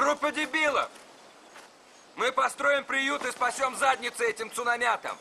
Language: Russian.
Группа дебилов! Мы построим приют и спасем задницы этим цунамятам.